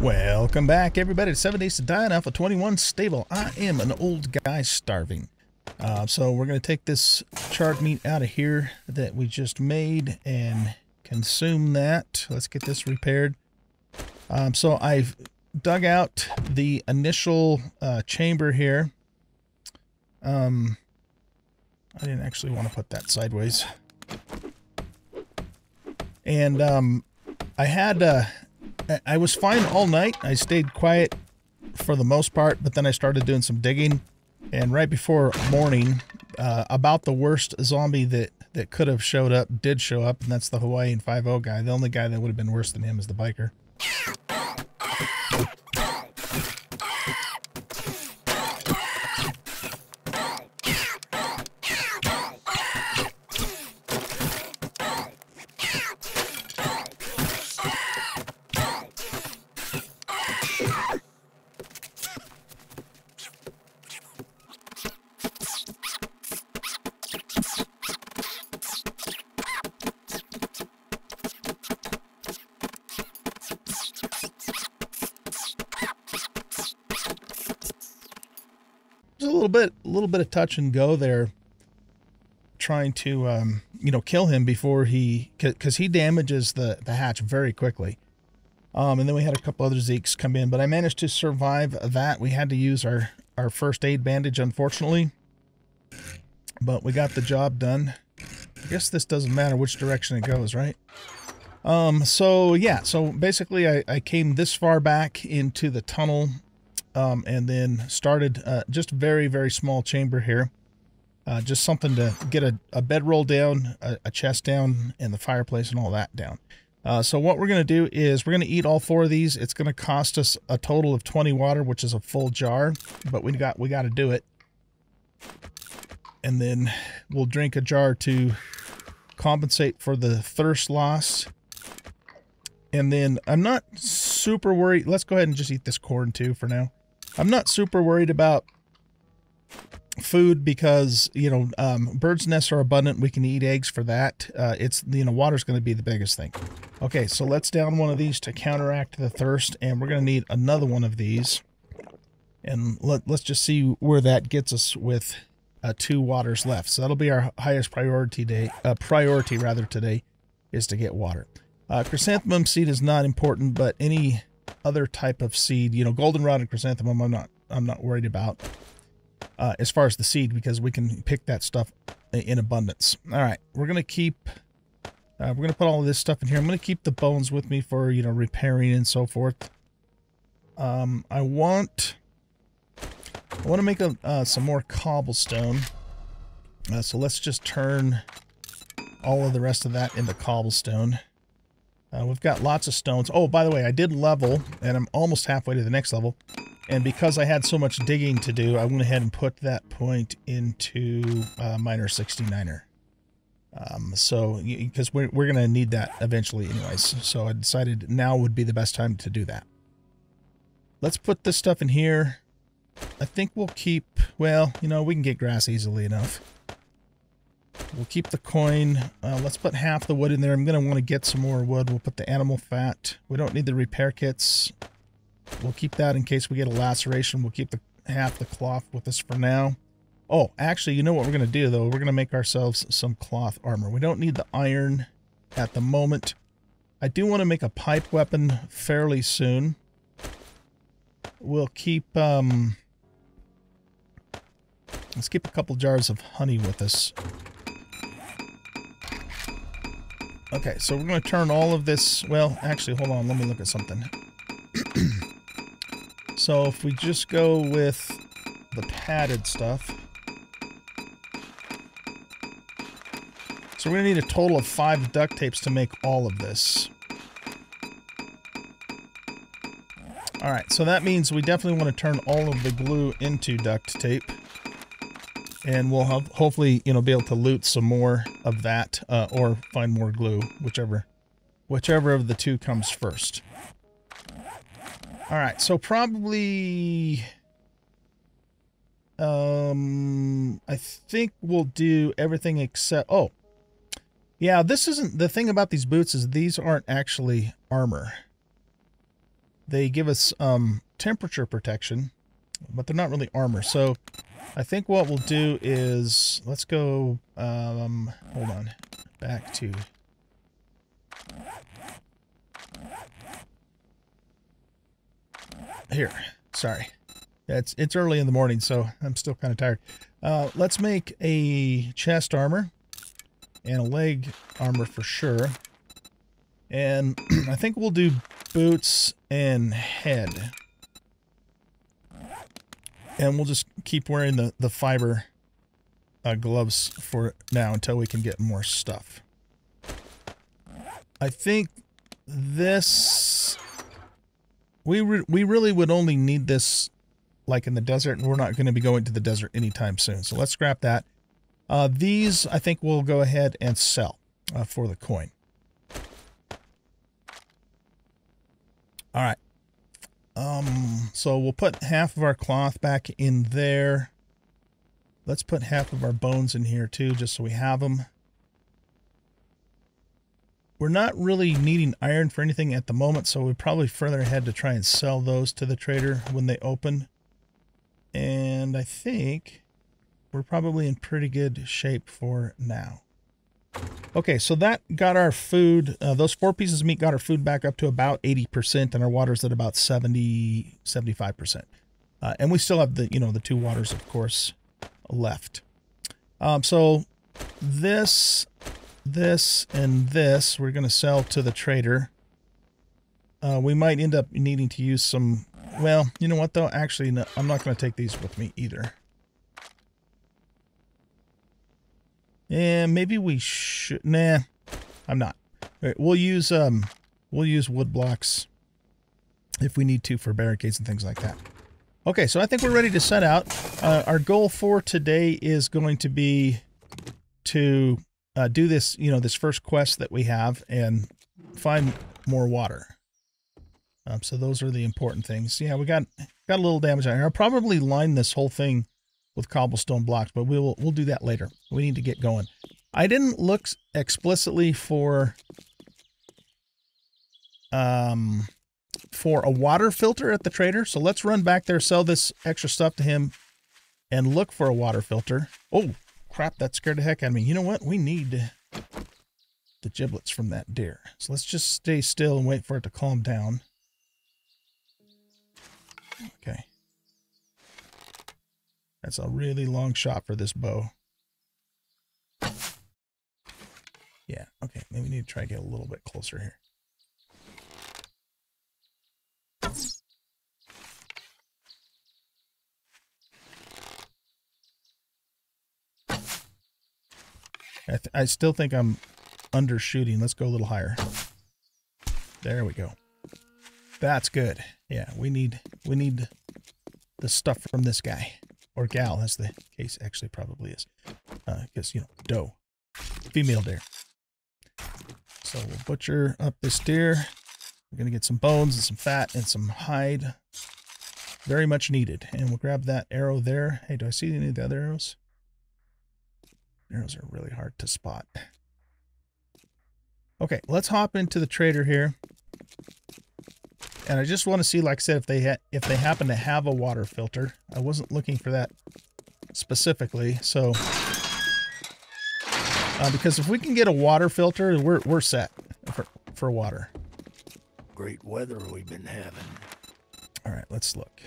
Welcome back, everybody, to 7 Days to Die on Alpha 21 Stable. I am an old guy starving. Uh, so we're going to take this charred meat out of here that we just made and consume that. Let's get this repaired. Um, so I've dug out the initial uh, chamber here. Um, I didn't actually want to put that sideways. And um, I had... Uh, I was fine all night. I stayed quiet for the most part, but then I started doing some digging. And right before morning, uh, about the worst zombie that, that could have showed up did show up, and that's the Hawaiian 5 guy. The only guy that would have been worse than him is the biker. Little bit, of touch and go there, trying to, um, you know, kill him before he, because he damages the the hatch very quickly. Um, and then we had a couple other Zeeks come in, but I managed to survive that. We had to use our our first aid bandage, unfortunately, but we got the job done. I guess this doesn't matter which direction it goes, right? Um, so yeah, so basically I, I came this far back into the tunnel um, and then started uh, just very, very small chamber here. Uh, just something to get a, a bedroll down, a, a, chest down, and the fireplace and all that down. Uh, so what we're going to do is we're going to eat all four of these. It's going to cost us a total of 20 water, which is a full jar, but we got we got to do it. And then we'll drink a jar to compensate for the thirst loss. And then I'm not super worried. Let's go ahead and just eat this corn too for now. I'm not super worried about food because you know um, birds nests are abundant. We can eat eggs for that. Uh, it's you know water's going to be the biggest thing. Okay so let's down one of these to counteract the thirst and we're going to need another one of these. And let, let's just see where that gets us with uh, two waters left. So that'll be our highest priority day uh, priority rather today is to get water. Uh, chrysanthemum seed is not important but any other type of seed, you know, goldenrod and chrysanthemum, I'm not, I'm not worried about uh, as far as the seed because we can pick that stuff in abundance. All right, we're gonna keep, uh, we're gonna put all of this stuff in here. I'm gonna keep the bones with me for you know repairing and so forth. Um, I want, I want to make a, uh, some more cobblestone. Uh, so let's just turn all of the rest of that into cobblestone. Uh, we've got lots of stones. Oh, by the way, I did level, and I'm almost halfway to the next level. And because I had so much digging to do, I went ahead and put that point into uh, Miner 69er. Um, so, because we're, we're going to need that eventually anyways. So I decided now would be the best time to do that. Let's put this stuff in here. I think we'll keep, well, you know, we can get grass easily enough. We'll keep the coin. Uh, let's put half the wood in there. I'm going to want to get some more wood. We'll put the animal fat. We don't need the repair kits. We'll keep that in case we get a laceration. We'll keep the half the cloth with us for now. Oh, actually, you know what we're going to do, though? We're going to make ourselves some cloth armor. We don't need the iron at the moment. I do want to make a pipe weapon fairly soon. We'll keep, um... Let's keep a couple jars of honey with us. Okay, so we're going to turn all of this... Well, actually, hold on. Let me look at something. so if we just go with the padded stuff... So we're going to need a total of five duct tapes to make all of this. Alright, so that means we definitely want to turn all of the glue into duct tape and we'll have hopefully you know be able to loot some more of that uh, or find more glue whichever whichever of the two comes first. All right so probably um i think we'll do everything except oh yeah this isn't the thing about these boots is these aren't actually armor. They give us um, temperature protection, but they're not really armor. So I think what we'll do is let's go. Um, hold on, back to. Here, sorry. It's it's early in the morning, so I'm still kind of tired. Uh, let's make a chest armor and a leg armor for sure. And I think we'll do boots and head. And we'll just keep wearing the, the fiber uh, gloves for now until we can get more stuff. I think this... We, re we really would only need this like in the desert, and we're not going to be going to the desert anytime soon. So let's scrap that. Uh, these, I think we'll go ahead and sell uh, for the coin. All right. Um, so we'll put half of our cloth back in there. Let's put half of our bones in here too, just so we have them. We're not really needing iron for anything at the moment, so we're probably further ahead to try and sell those to the trader when they open. And I think we're probably in pretty good shape for now. Okay, so that got our food, uh, those four pieces of meat got our food back up to about 80% and our water's at about 70, 75%. Uh, and we still have the, you know, the two waters, of course, left. Um, so this, this, and this, we're going to sell to the trader. Uh, we might end up needing to use some, well, you know what though? Actually, no, I'm not going to take these with me either. And maybe we should. Nah, I'm not. Right, we'll use um, we'll use wood blocks if we need to for barricades and things like that. Okay, so I think we're ready to set out. Uh, our goal for today is going to be to uh, do this, you know, this first quest that we have and find more water. Um, so those are the important things. Yeah, we got got a little damage on here. I'll probably line this whole thing with cobblestone blocks, but we'll we'll do that later. We need to get going. I didn't look explicitly for um for a water filter at the trader, so let's run back there, sell this extra stuff to him, and look for a water filter. Oh crap! That scared the heck out of me. You know what? We need the giblets from that deer. So let's just stay still and wait for it to calm down. Okay. That's a really long shot for this bow. Yeah, okay. Maybe we need to try to get a little bit closer here. I, I still think I'm undershooting. Let's go a little higher. There we go. That's good. Yeah, we need we need the stuff from this guy or gal, as the case actually probably is. Because, uh, you know, doe. Female deer. So we'll butcher up this deer. We're going to get some bones and some fat and some hide. Very much needed. And we'll grab that arrow there. Hey, do I see any of the other arrows? Arrows are really hard to spot. Okay, let's hop into the trader here. And I just want to see, like I said, if they if they happen to have a water filter. I wasn't looking for that specifically, so uh, because if we can get a water filter, we're we're set for for water. Great weather we've been having. All right, let's look.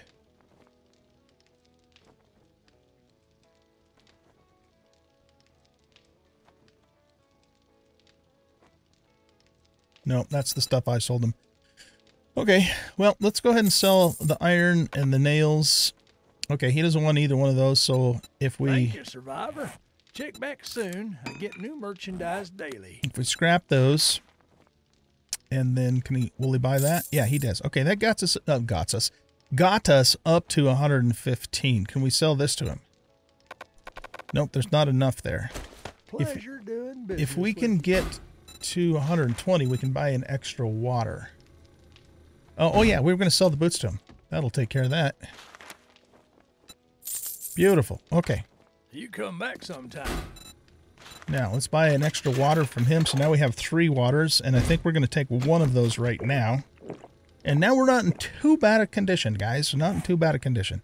No, that's the stuff I sold them. Okay, well, let's go ahead and sell the iron and the nails. Okay, he doesn't want either one of those, so if we... Thank you, Survivor. Check back soon. I get new merchandise daily. If we scrap those, and then can he, will he buy that? Yeah, he does. Okay, that got us, uh, got us, got us up to 115. Can we sell this to him? Nope, there's not enough there. Pleasure if, doing business If we can get to 120, we can buy an extra water. Oh, oh yeah, we were going to sell the boots to him. That'll take care of that. Beautiful. Okay. You come back sometime. Now, let's buy an extra water from him. So now we have three waters, and I think we're going to take one of those right now. And now we're not in too bad a condition, guys. We're not in too bad a condition.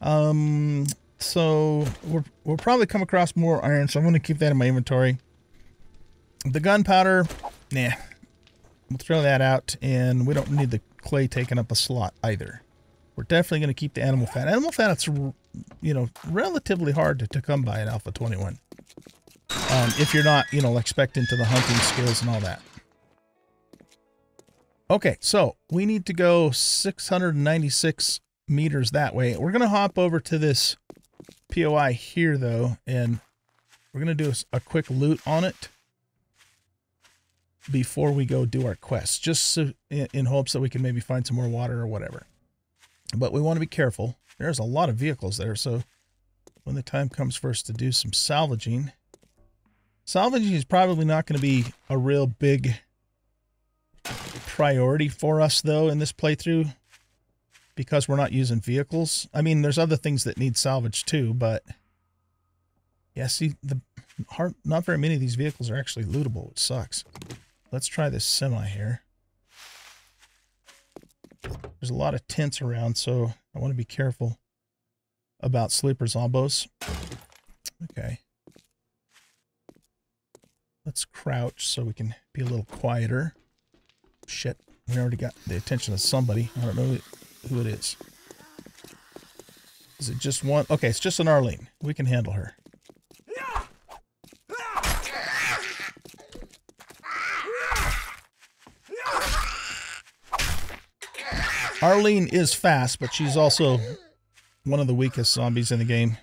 Um, so we're, we'll probably come across more iron, so I'm going to keep that in my inventory. The gunpowder, nah. We'll throw that out, and we don't need the clay taking up a slot either. We're definitely going to keep the animal fat. Animal fat, it's, you know, relatively hard to, to come by in Alpha 21. Um, if you're not, you know, expecting to the hunting skills and all that. Okay, so we need to go 696 meters that way. We're going to hop over to this POI here, though, and we're going to do a, a quick loot on it before we go do our quest, just so, in, in hopes that we can maybe find some more water or whatever. But we want to be careful. There's a lot of vehicles there, so when the time comes for us to do some salvaging, salvaging is probably not going to be a real big priority for us, though, in this playthrough because we're not using vehicles. I mean, there's other things that need salvage too, but yeah, see, the hard, not very many of these vehicles are actually lootable, which sucks. Let's try this semi here. There's a lot of tents around, so I want to be careful about sleeper elbows. Okay. Let's crouch so we can be a little quieter. Shit, we already got the attention of somebody. I don't know who it is. Is it just one? Okay, it's just an Arlene. We can handle her. Arlene is fast, but she's also one of the weakest zombies in the game.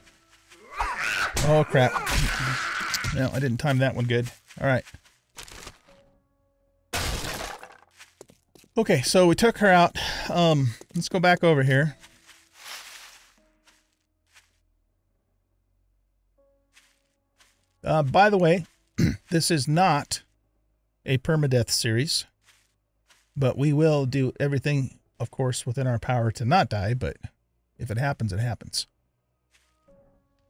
Oh, crap. No, I didn't time that one good. All right. Okay, so we took her out. Um, let's go back over here. Uh, by the way, this is not a permadeath series, but we will do everything, of course, within our power to not die, but if it happens, it happens.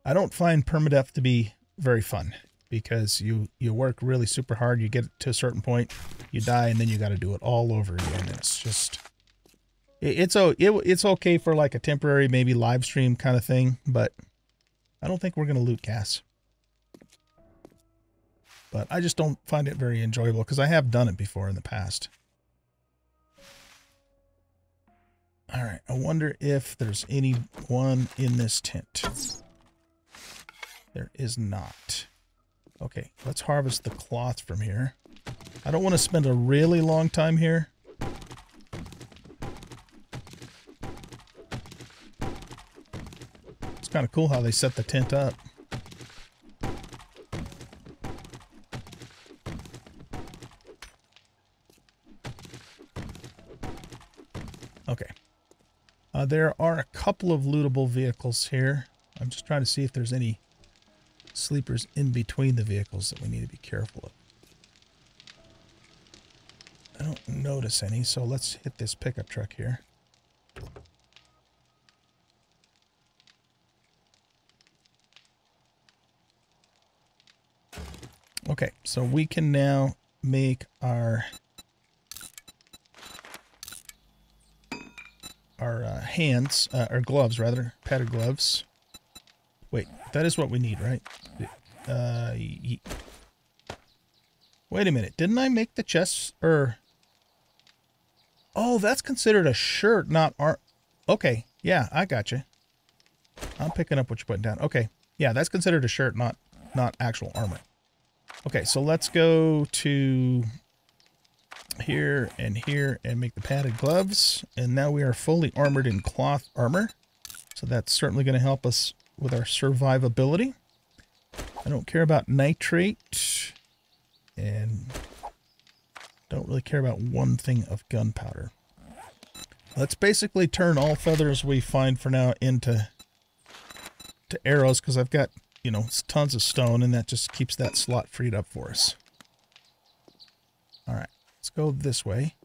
I don't find permadeath to be very fun because you you work really super hard you get to a certain point you die and then you got to do it all over again. It's just it, it's it, it's okay for like a temporary maybe live stream kind of thing but i don't think we're going to loot gas. But i just don't find it very enjoyable because i have done it before in the past all right i wonder if there's anyone in this tent there is not Okay, let's harvest the cloth from here. I don't want to spend a really long time here. It's kind of cool how they set the tent up. Okay. Uh, there are a couple of lootable vehicles here. I'm just trying to see if there's any sleepers in between the vehicles that we need to be careful of. I don't notice any, so let's hit this pickup truck here. Okay, so we can now make our our uh, hands, uh, our gloves rather, padded gloves. Wait, that is what we need, right? Uh, wait a minute. Didn't I make the chest or? Oh, that's considered a shirt, not art. Okay, yeah, I got you. I'm picking up what you're putting down. Okay, yeah, that's considered a shirt, not not actual armor. Okay, so let's go to here and here and make the padded gloves. And now we are fully armored in cloth armor. So that's certainly going to help us with our survivability. I don't care about nitrate and don't really care about one thing of gunpowder. Let's basically turn all feathers we find for now into to arrows because I've got, you know, tons of stone and that just keeps that slot freed up for us. All right, let's go this way.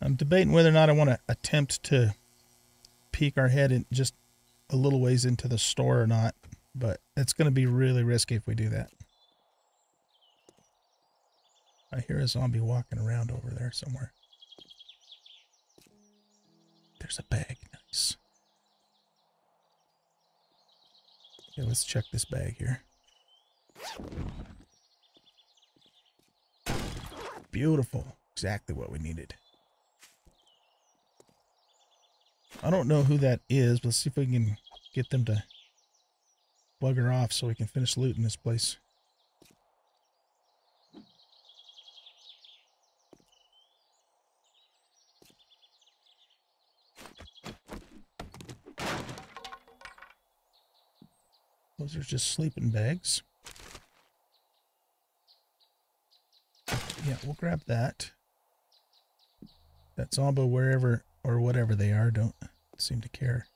I'm debating whether or not I want to attempt to peek our head in just a little ways into the store or not, but it's going to be really risky if we do that. I hear a zombie walking around over there somewhere. There's a bag. Nice. Okay, let's check this bag here. Beautiful. Exactly what we needed. I don't know who that is, but let's see if we can get them to bugger off so we can finish looting this place. Those are just sleeping bags. Yeah, we'll grab that. That Zombo wherever or whatever they are don't seem to care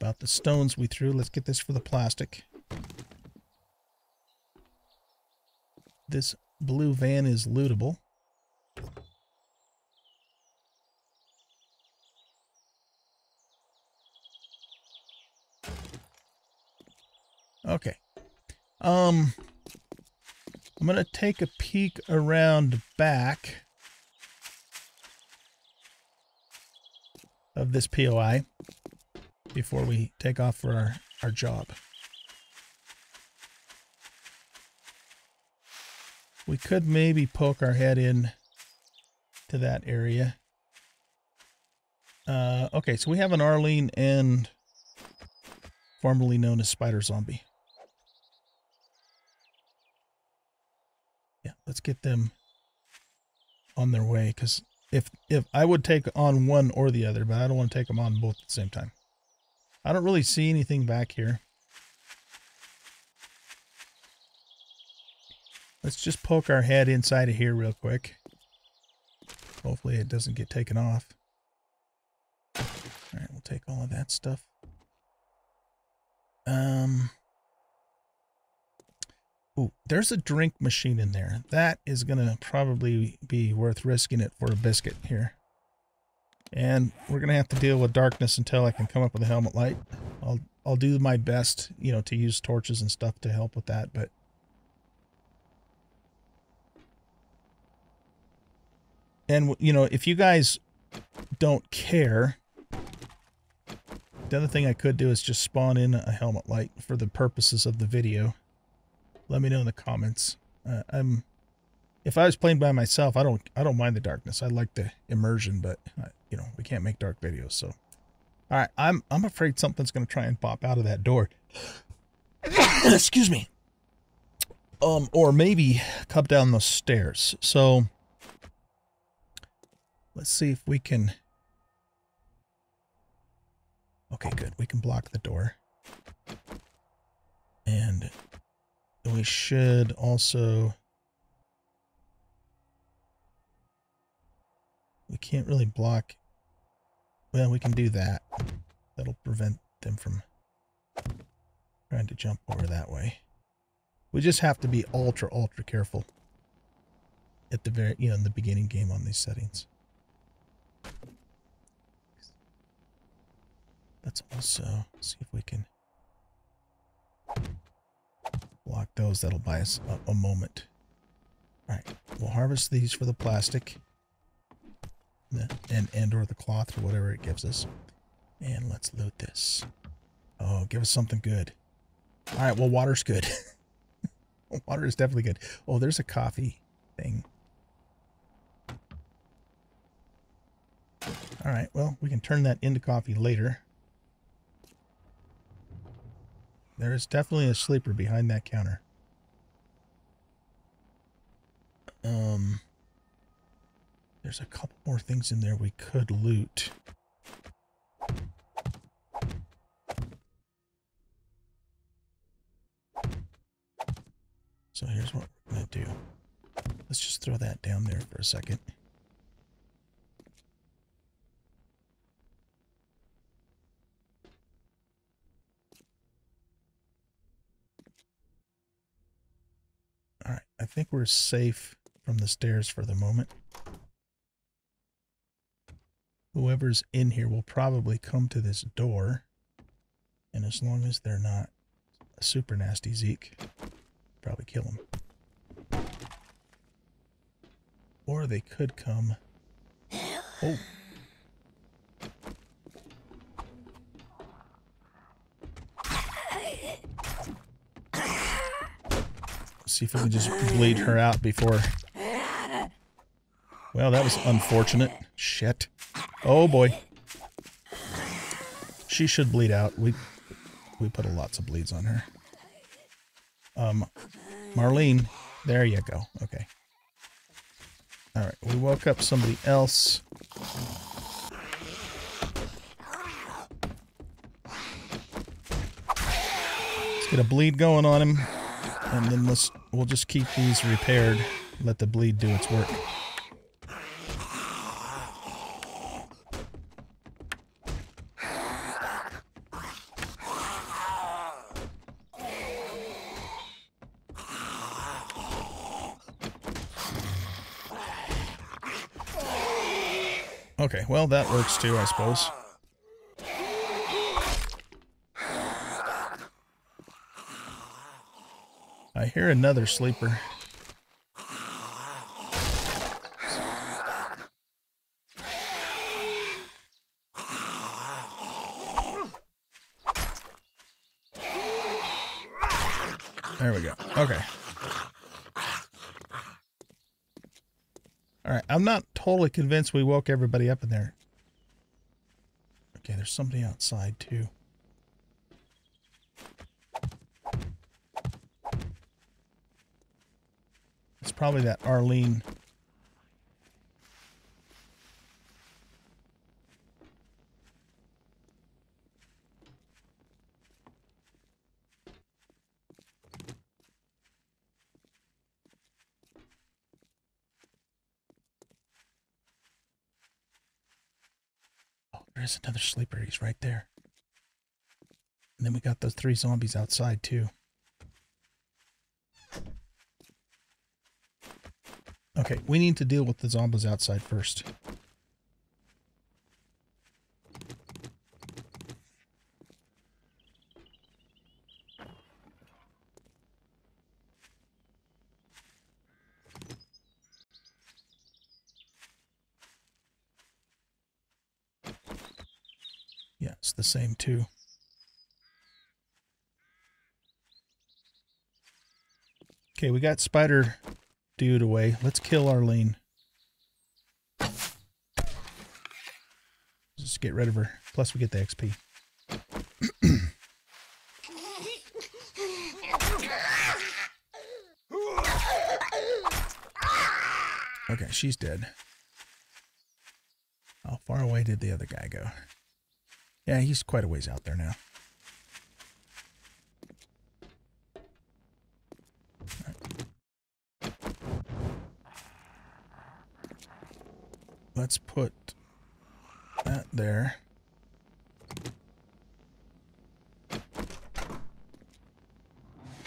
about the stones we threw. Let's get this for the plastic. This blue van is lootable. Okay. Um, I'm going to take a peek around back of this POI before we take off for our, our job. We could maybe poke our head in to that area. Uh, okay, so we have an Arlene and formerly known as Spider Zombie. Yeah, let's get them on their way because if if I would take on one or the other, but I don't want to take them on both at the same time. I don't really see anything back here. Let's just poke our head inside of here real quick. Hopefully it doesn't get taken off. All right, we'll take all of that stuff. Um, Ooh, there's a drink machine in there. That is going to probably be worth risking it for a biscuit here. And we're going to have to deal with darkness until I can come up with a helmet light. I'll I'll do my best, you know, to use torches and stuff to help with that, but And you know, if you guys don't care, the other thing I could do is just spawn in a helmet light for the purposes of the video let me know in the comments. Uh, I'm if I was playing by myself, I don't I don't mind the darkness. I like the immersion, but uh, you know we can't make dark videos. So, all right, I'm I'm afraid something's gonna try and pop out of that door. Excuse me. Um, or maybe come down those stairs. So, let's see if we can. Okay, good. We can block the door. And we should also... We can't really block... Well, we can do that. That'll prevent them from trying to jump over that way. We just have to be ultra, ultra careful at the very, you know, in the beginning game on these settings. Let's also see if we can Block those. That'll buy us a, a moment. All right. We'll harvest these for the plastic. And, and or the cloth or whatever it gives us. And let's loot this. Oh, give us something good. All right. Well, water's good. Water is definitely good. Oh, there's a coffee thing. All right. Well, we can turn that into coffee later. There is definitely a sleeper behind that counter. Um, there's a couple more things in there we could loot. So here's what we're going to do. Let's just throw that down there for a second. I think we're safe from the stairs for the moment. Whoever's in here will probably come to this door. And as long as they're not a super nasty Zeke, probably kill them. Or they could come. Oh. See if we can just bleed her out before. Well, that was unfortunate. Shit. Oh boy. She should bleed out. We we put a lots of bleeds on her. Um, Marlene, there you go. Okay. All right, we woke up somebody else. Let's get a bleed going on him, and then let's we'll just keep these repaired. Let the bleed do its work. Okay, well, that works too, I suppose. I hear another sleeper. There we go. Okay. All right, I'm not totally convinced we woke everybody up in there. Okay, there's somebody outside too. It's probably that Arlene. There is another sleeper. He's right there. And then we got those three zombies outside too. Okay, we need to deal with the zombies outside first. Yeah, it's the same too. Okay, we got spider dude away. Let's kill Arlene. Just get rid of her. Plus we get the XP. okay, she's dead. How far away did the other guy go? Yeah, he's quite a ways out there now. Let's put that there.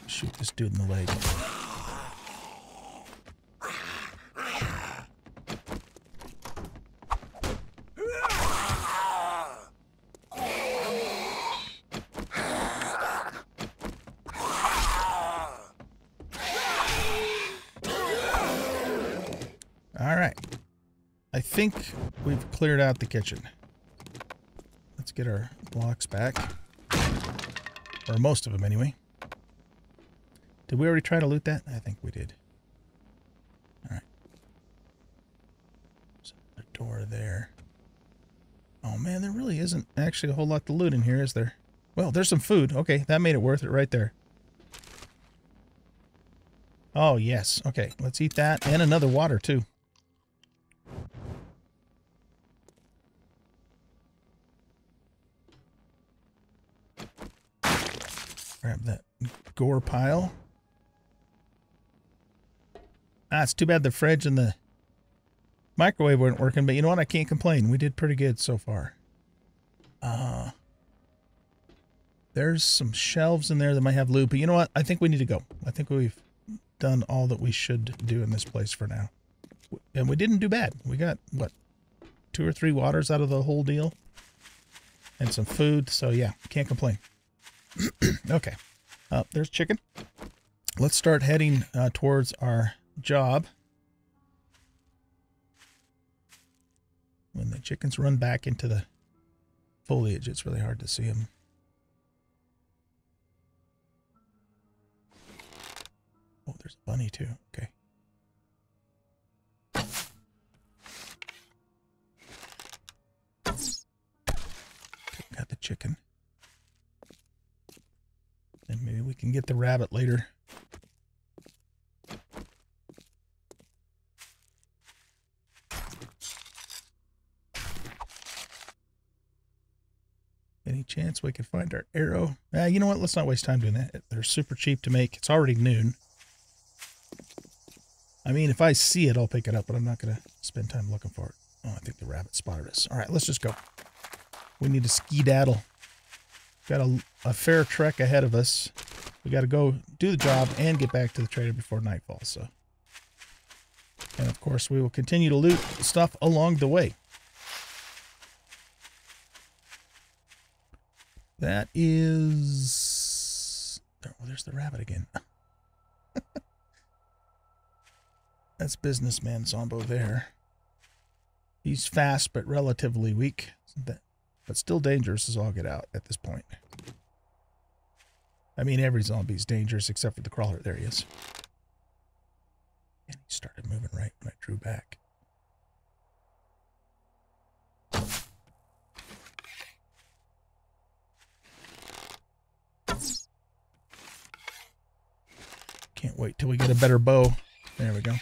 Shoot this dude in the leg. All right. I think we've cleared out the kitchen. Let's get our blocks back. Or most of them, anyway. Did we already try to loot that? I think we did. All right. There's a door there. Oh, man, there really isn't actually a whole lot to loot in here, is there? Well, there's some food. Okay, that made it worth it right there. Oh, yes. Okay, let's eat that. And another water, too. Grab that gore pile. Ah, it's too bad the fridge and the microwave weren't working, but you know what? I can't complain. We did pretty good so far. Uh, there's some shelves in there that might have loot, but you know what? I think we need to go. I think we've done all that we should do in this place for now. And we didn't do bad. We got, what, two or three waters out of the whole deal? And some food, so yeah, can't complain. okay. Uh, there's chicken. Let's start heading uh, towards our job. When the chickens run back into the foliage, it's really hard to see them. Oh, there's a bunny too. Okay. Got the chicken. And maybe we can get the rabbit later. Any chance we could find our arrow? Uh, you know what? Let's not waste time doing that. They're super cheap to make. It's already noon. I mean, if I see it, I'll pick it up, but I'm not going to spend time looking for it. Oh, I think the rabbit spotted us. All right, let's just go. We need to skedaddle. Got a, a fair trek ahead of us. We got to go do the job and get back to the trader before nightfall. So, and of course, we will continue to loot stuff along the way. That is. Well, there's the rabbit again. That's businessman Zombo there. He's fast but relatively weak, but still dangerous as all get out at this point. I mean, every zombie's dangerous except for the crawler. There he is. And he started moving right when I drew back. Can't wait till we get a better bow. There we go.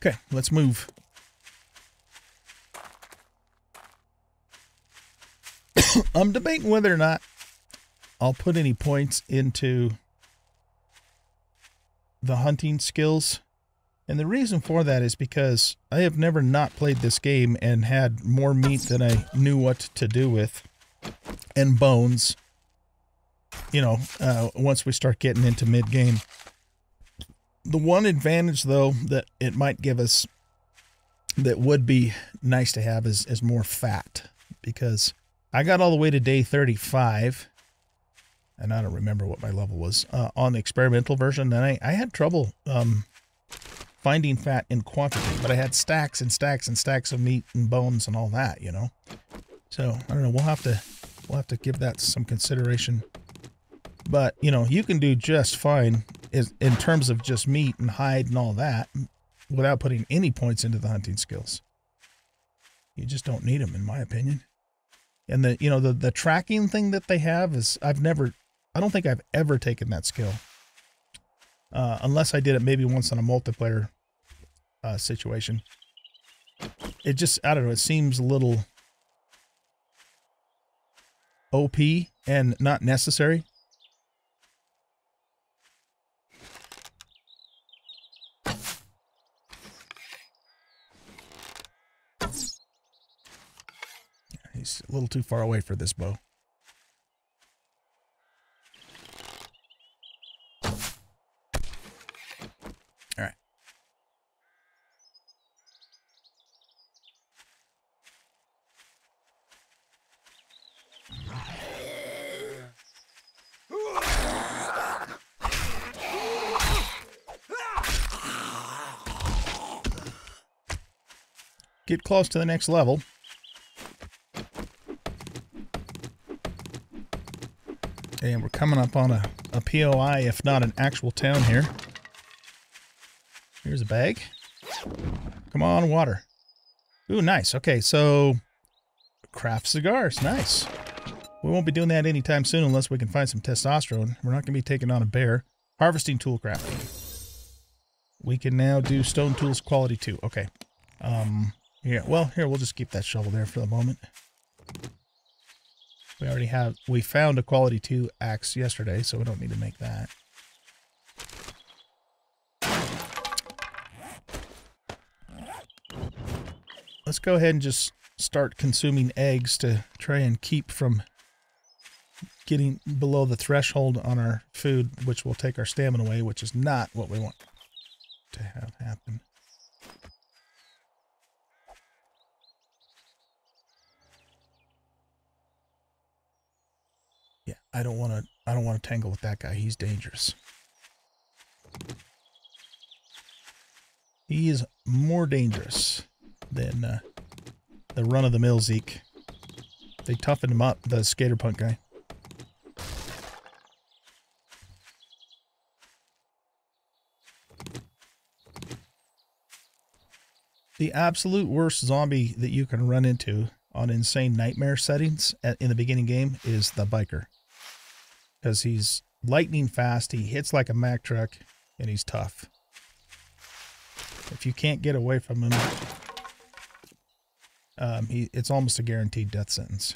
Okay, let's move. I'm debating whether or not I'll put any points into the hunting skills. And the reason for that is because I have never not played this game and had more meat than I knew what to do with and bones, you know, uh, once we start getting into mid game. The one advantage, though, that it might give us that would be nice to have is, is more fat because I got all the way to day 35 and I don't remember what my level was uh, on the experimental version. And I, I had trouble um, finding fat in quantity, but I had stacks and stacks and stacks of meat and bones and all that, you know. So I don't know. We'll have to we'll have to give that some consideration. But you know, you can do just fine is in terms of just meat and hide and all that without putting any points into the hunting skills. You just don't need them, in my opinion. And the you know the the tracking thing that they have is I've never I don't think I've ever taken that skill. Uh, unless I did it maybe once in a multiplayer uh, situation. It just I don't know. It seems a little OP and not necessary. He's a little too far away for this bow. All right. Get close to the next level. And we're coming up on a, a POI, if not an actual town here. Here's a bag. Come on, water. Ooh, nice. Okay, so craft cigars. Nice. We won't be doing that anytime soon unless we can find some testosterone. We're not going to be taking on a bear. Harvesting tool crafting. We can now do stone tools quality 2. Okay. Um, yeah, Well, here, we'll just keep that shovel there for the moment. We already have, we found a quality 2 axe yesterday, so we don't need to make that. Let's go ahead and just start consuming eggs to try and keep from getting below the threshold on our food, which will take our stamina away, which is not what we want to have happen. I don't want to I don't want to tangle with that guy. He's dangerous. He is more dangerous than uh, the run-of-the-mill Zeke. They toughened him up, the skater punk guy. The absolute worst zombie that you can run into on insane nightmare settings at, in the beginning game is the biker. Because he's lightning fast, he hits like a Mack truck, and he's tough. If you can't get away from him, um, he, it's almost a guaranteed death sentence.